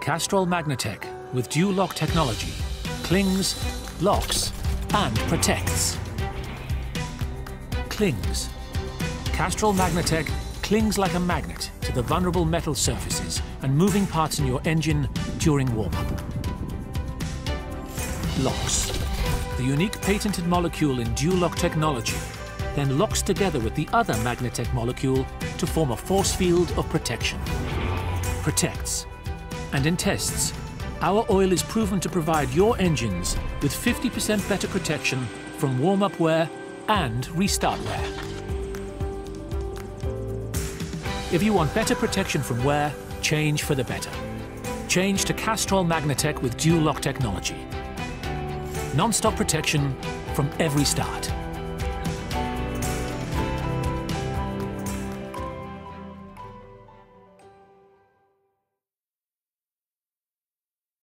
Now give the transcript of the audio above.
Castrol Magnatec with DUALOCK technology clings, locks, and protects. Clings. Castrol Magnatec clings like a magnet to the vulnerable metal surfaces and moving parts in your engine during warm-up. Locks. The unique patented molecule in DUALOCK technology then locks together with the other Magnatec molecule to form a force field of protection. Protects. And in tests, our oil is proven to provide your engines with 50% better protection from warm-up wear and restart wear. If you want better protection from wear, change for the better. Change to Castrol Magnatec with DUALOCK technology. Non-stop protection from every start.